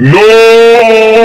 No!